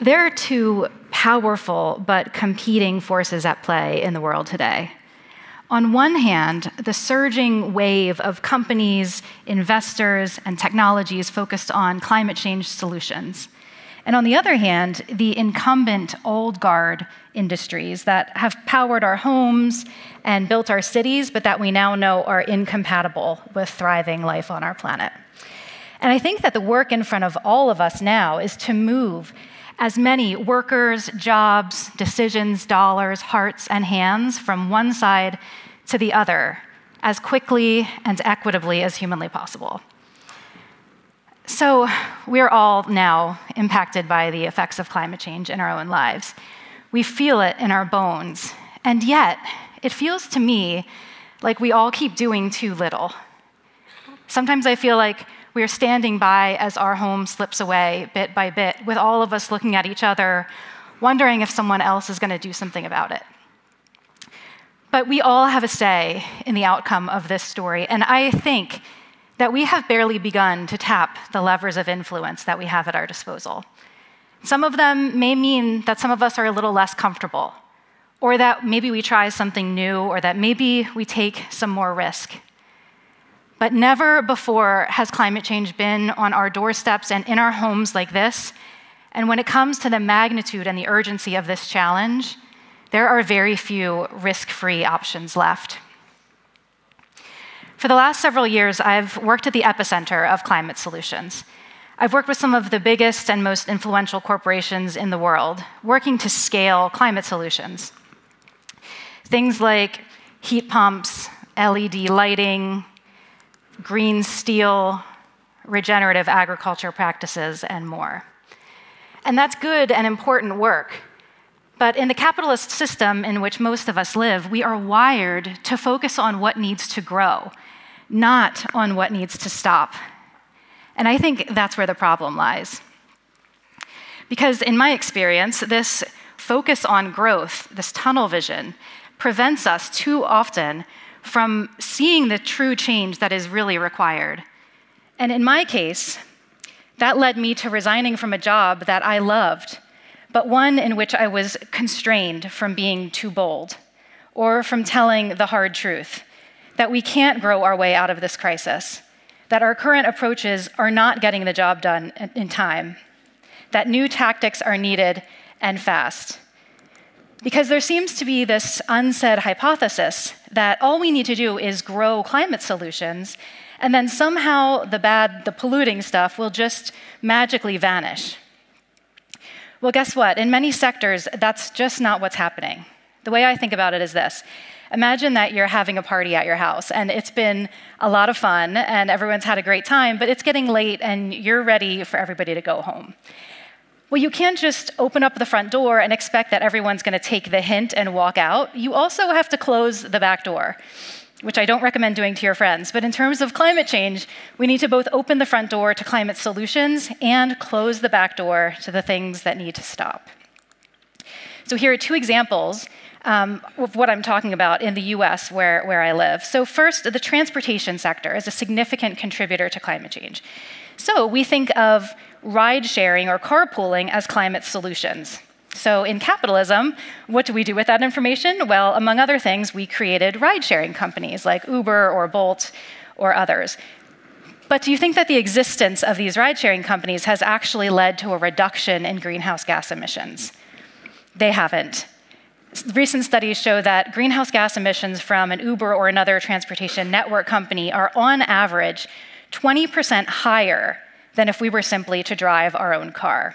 There are two powerful but competing forces at play in the world today. On one hand, the surging wave of companies, investors, and technologies focused on climate change solutions. And on the other hand, the incumbent old guard industries that have powered our homes and built our cities, but that we now know are incompatible with thriving life on our planet. And I think that the work in front of all of us now is to move as many workers, jobs, decisions, dollars, hearts, and hands from one side to the other as quickly and equitably as humanly possible. So, we're all now impacted by the effects of climate change in our own lives. We feel it in our bones. And yet, it feels to me like we all keep doing too little. Sometimes I feel like we are standing by as our home slips away bit by bit, with all of us looking at each other, wondering if someone else is going to do something about it. But we all have a say in the outcome of this story, and I think that we have barely begun to tap the levers of influence that we have at our disposal. Some of them may mean that some of us are a little less comfortable, or that maybe we try something new, or that maybe we take some more risk. But never before has climate change been on our doorsteps and in our homes like this. And when it comes to the magnitude and the urgency of this challenge, there are very few risk free options left. For the last several years, I've worked at the epicenter of climate solutions. I've worked with some of the biggest and most influential corporations in the world, working to scale climate solutions. Things like heat pumps, LED lighting, green steel, regenerative agriculture practices, and more. And that's good and important work. But in the capitalist system in which most of us live, we are wired to focus on what needs to grow, not on what needs to stop. And I think that's where the problem lies. Because in my experience, this focus on growth, this tunnel vision, prevents us too often from seeing the true change that is really required. And in my case, that led me to resigning from a job that I loved, but one in which I was constrained from being too bold or from telling the hard truth that we can't grow our way out of this crisis, that our current approaches are not getting the job done in time, that new tactics are needed and fast. Because there seems to be this unsaid hypothesis that all we need to do is grow climate solutions, and then somehow the bad, the polluting stuff will just magically vanish. Well, guess what? In many sectors, that's just not what's happening. The way I think about it is this Imagine that you're having a party at your house and it's been a lot of fun and everyone's had a great time, but it's getting late and you're ready for everybody to go home. Well, you can't just open up the front door and expect that everyone's going to take the hint and walk out. You also have to close the back door, which I don't recommend doing to your friends. But in terms of climate change, we need to both open the front door to climate solutions and close the back door to the things that need to stop. So here are two examples um, of what I'm talking about in the US where, where I live. So, first, the transportation sector is a significant contributor to climate change. So, we think of ride sharing or carpooling as climate solutions. So, in capitalism, what do we do with that information? Well, among other things, we created ride sharing companies like Uber or Bolt or others. But do you think that the existence of these ride sharing companies has actually led to a reduction in greenhouse gas emissions? They haven't. Recent studies show that greenhouse gas emissions from an Uber or another transportation network company are, on average, 20% higher than if we were simply to drive our own car.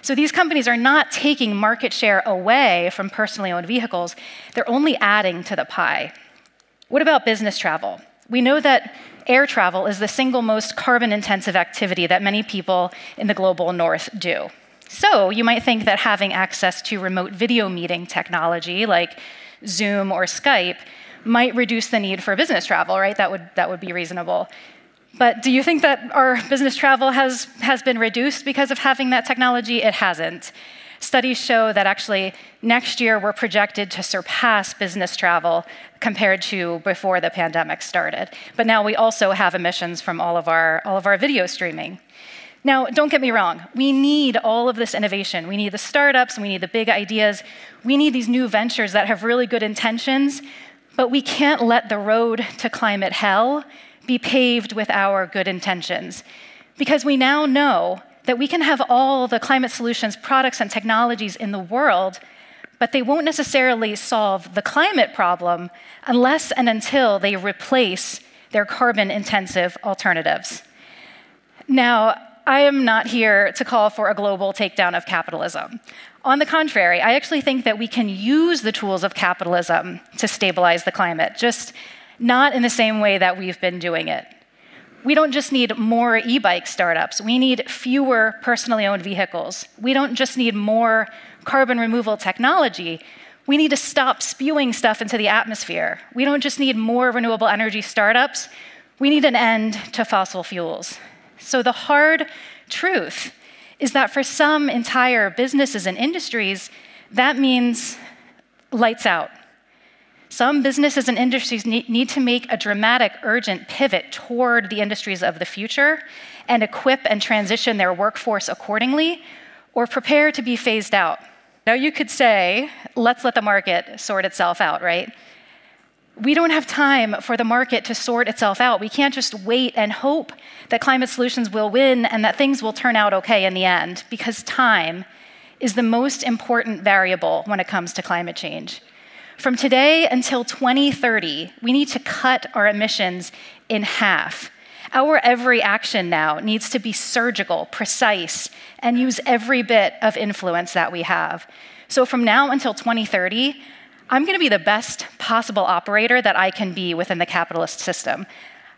So these companies are not taking market share away from personally owned vehicles, they're only adding to the pie. What about business travel? We know that air travel is the single most carbon intensive activity that many people in the global north do. So you might think that having access to remote video meeting technology like Zoom or Skype might reduce the need for business travel, right? That would, that would be reasonable. But do you think that our business travel has, has been reduced because of having that technology? It hasn't. Studies show that actually next year we're projected to surpass business travel compared to before the pandemic started. But now we also have emissions from all of our, all of our video streaming. Now, don't get me wrong, we need all of this innovation. We need the startups, we need the big ideas, we need these new ventures that have really good intentions, but we can't let the road to climate hell be paved with our good intentions. Because we now know that we can have all the climate solutions, products, and technologies in the world, but they won't necessarily solve the climate problem unless and until they replace their carbon intensive alternatives. Now, I am not here to call for a global takedown of capitalism. On the contrary, I actually think that we can use the tools of capitalism to stabilize the climate, just not in the same way that we've been doing it. We don't just need more e bike startups, we need fewer personally owned vehicles. We don't just need more carbon removal technology, we need to stop spewing stuff into the atmosphere. We don't just need more renewable energy startups, we need an end to fossil fuels. So the hard truth is that for some entire businesses and industries, that means lights out. Some businesses and industries need, to make a dramatic, urgent pivot toward the industries of the future and equip and transition their workforce accordingly or prepare to be phased out. Now, you could say, let's let the market sort itself out, right? We don't have time for the market to sort itself out. We can't just wait and hope that climate solutions will win and that things will turn out okay in the end, because time is the most important variable when it comes to climate change. From today until 2030, we need to cut our emissions in half. Our every action now needs to be surgical, precise, and use every bit of influence that we have. So, from now until 2030, I'm going to be the best possible operator that I can be within the capitalist system.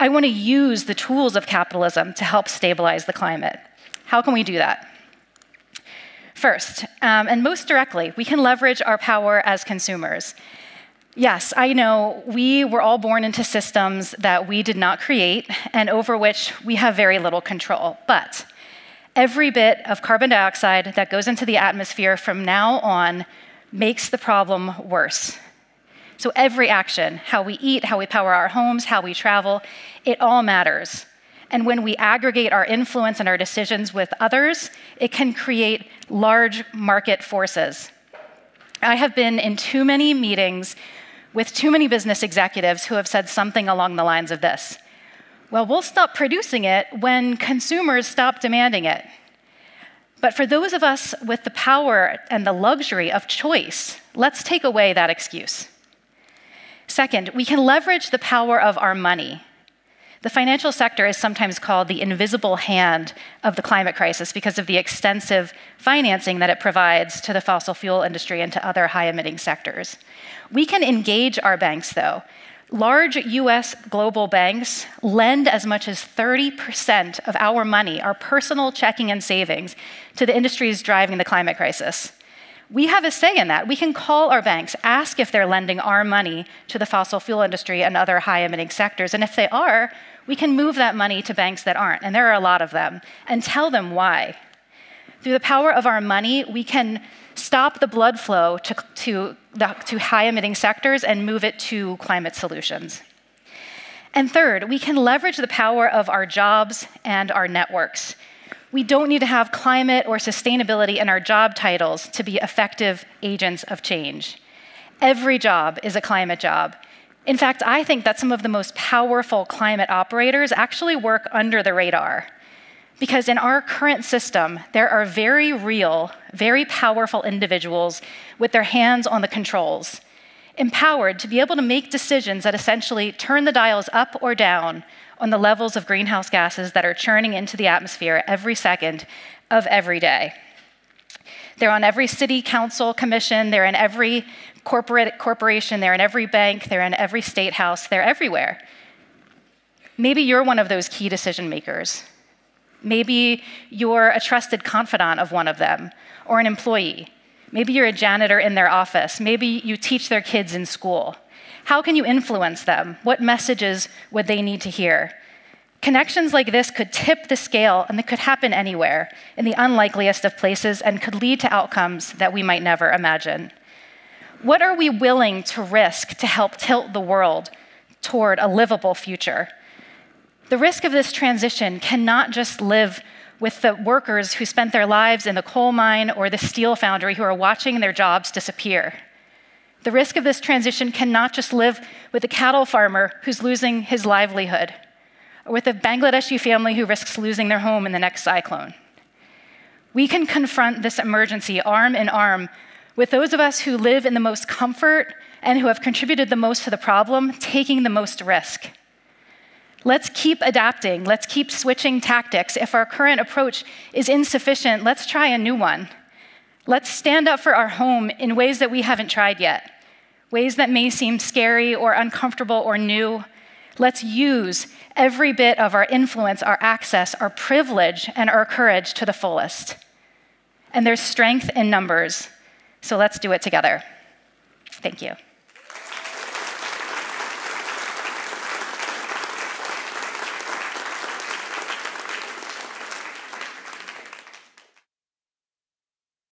I want to use the tools of capitalism to help stabilize the climate. How can we do that? First, um, and most directly, we can leverage our power as consumers. Yes, I know we were all born into systems that we did not create and over which we have very little control. But every bit of carbon dioxide that goes into the atmosphere from now on makes the problem worse. So every action, how we eat, how we power our homes, how we travel, it all matters. And when we aggregate our influence and our decisions with others, it can create large market forces. I have been in too many meetings with too many business executives who have said something along the lines of this Well, we'll stop producing it when consumers stop demanding it. But for those of us with the power and the luxury of choice, let's take away that excuse. Second, we can leverage the power of our money. The financial sector is sometimes called the invisible hand of the climate crisis because of the extensive financing that it provides to the fossil fuel industry and to other high emitting sectors. We can engage our banks, though, Large US global banks lend as much as 30% of our money, our personal checking and savings, to the industries driving the climate crisis. We have a say in that. We can call our banks, ask if they're lending our money to the fossil fuel industry and other high emitting sectors. And if they are, we can move that money to banks that aren't, and there are a lot of them, and tell them why. Through the power of our money, we can stop the blood flow to, to, the, to high emitting sectors and move it to climate solutions. And third, we can leverage the power of our jobs and our networks. We don't need to have climate or sustainability in our job titles to be effective agents of change. Every job is a climate job. In fact, I think that some of the most powerful climate operators actually work under the radar. Because in our current system, there are very real, very powerful individuals with their hands on the controls, empowered to be able to make decisions that essentially turn the dials up or down on the levels of greenhouse gases that are churning into the atmosphere every second of every day. They're on every city council commission, they're in every corporate corporation, they're in every bank, they're in every state house, they're everywhere. Maybe you're one of those key decision makers. Maybe you're a trusted confidant of one of them or an employee. Maybe you're a janitor in their office. Maybe you teach their kids in school. How can you influence them? What messages would they need to hear? Connections like this could tip the scale and they could happen anywhere, in the unlikeliest of places, and could lead to outcomes that we might never imagine. What are we willing to risk to help tilt the world toward a livable future? The risk of this transition cannot just live with the workers who spent their lives in the coal mine or the steel foundry who are watching their jobs disappear. The risk of this transition cannot just live with a cattle farmer who's losing his livelihood or with a Bangladeshi family who risks losing their home in the next cyclone. We can confront this emergency arm in arm with those of us who live in the most comfort and who have contributed the most to the problem, taking the most risk. Let's keep adapting. Let's keep switching tactics. If our current approach is insufficient, let's try a new one. Let's stand up for our home in ways that we haven't tried yet, ways that may seem scary or uncomfortable or new. Let's use every bit of our influence, our access, our privilege, and our courage to the fullest. And there's strength in numbers, so let's do it together. Thank you.